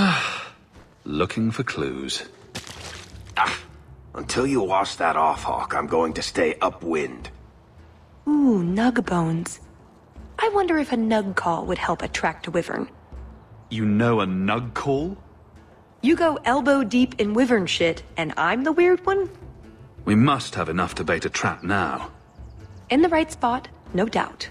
Looking for clues. Ah, until you wash that off, Hawke, I'm going to stay upwind. Ooh, nug bones. I wonder if a nug call would help attract a wyvern. You know a nug call? You go elbow deep in wyvern shit, and I'm the weird one? We must have enough to bait a trap now. In the right spot, no doubt.